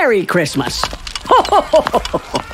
Merry Christmas.